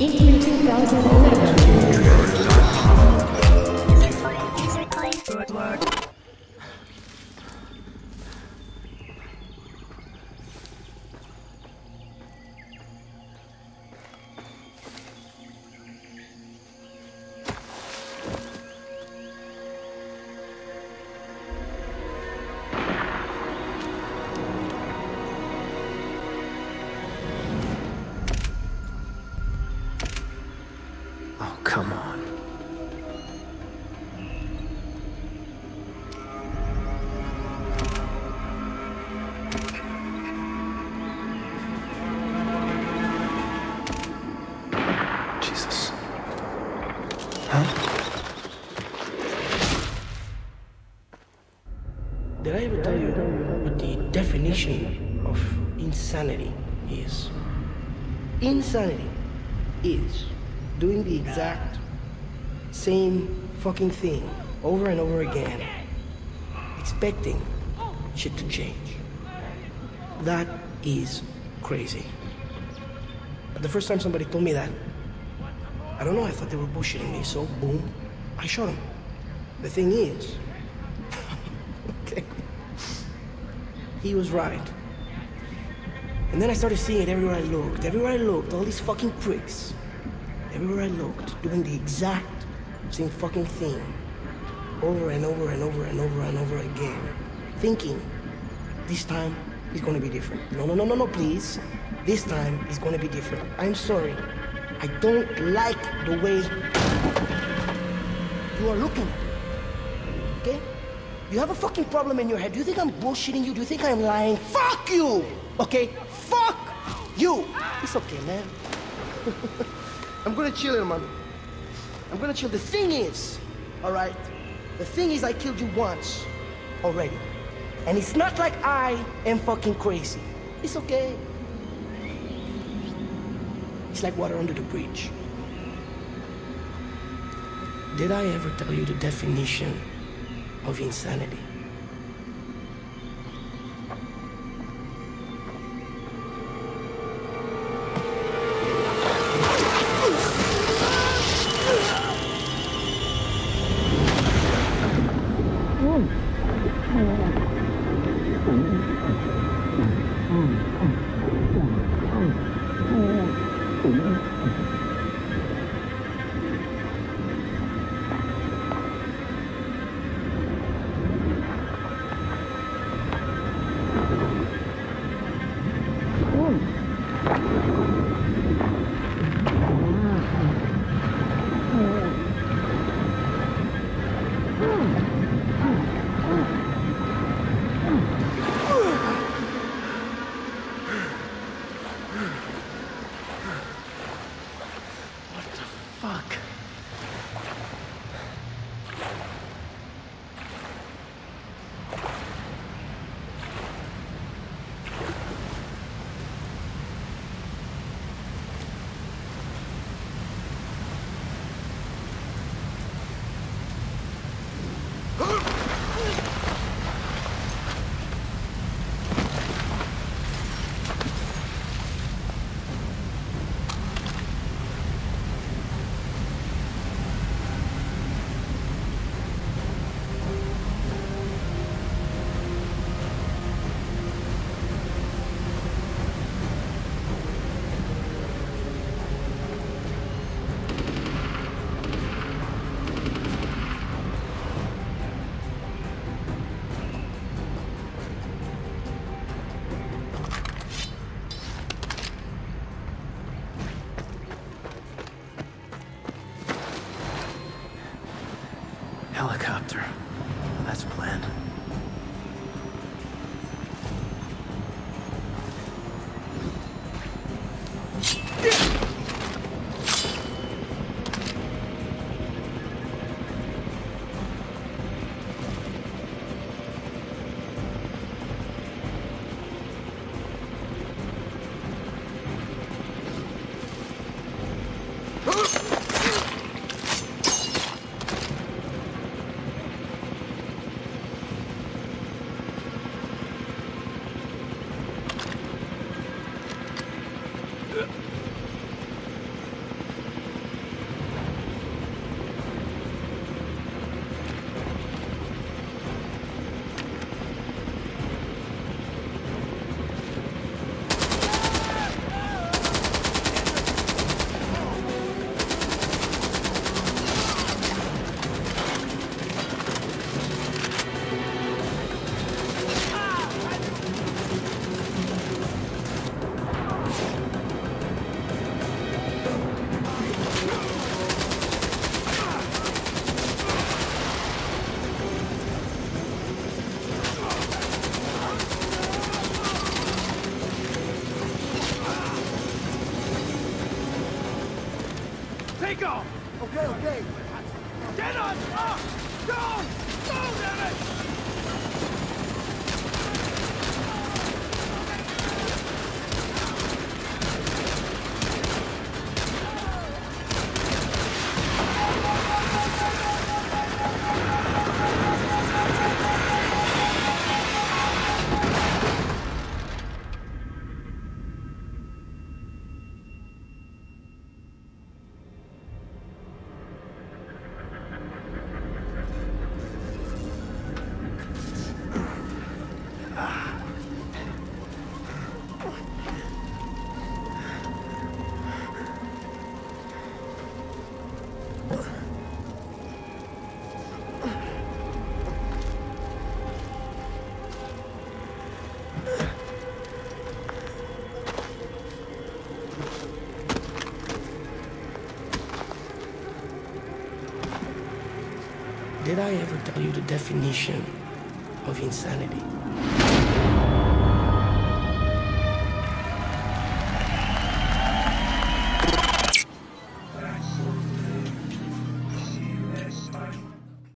in 2011. Did I ever tell you what the definition of insanity is? Insanity is doing the exact same fucking thing over and over again, expecting shit to change. That is crazy. But the first time somebody told me that, I don't know, I thought they were bullshitting me, so boom, I shot him. The thing is, he was right. And then I started seeing it everywhere I looked. Everywhere I looked, all these fucking pricks. Everywhere I looked, doing the exact same fucking thing. Over and over and over and over and over again. Thinking, this time is gonna be different. No, no, no, no, no, please. This time is gonna be different. I'm sorry. I don't like the way you are looking at me. Okay? You have a fucking problem in your head. Do you think I'm bullshitting you? Do you think I'm lying? Fuck you! Okay? Fuck you! It's okay, man. I'm gonna chill man. I'm gonna chill. The thing is, alright? The thing is, I killed you once already. And it's not like I am fucking crazy. It's okay. It's like water under the bridge. Did I ever tell you the definition of insanity? What Helicopter. Take off! Okay, okay. Get on top! Go! Go, damn it! Did I ever tell you the definition of insanity?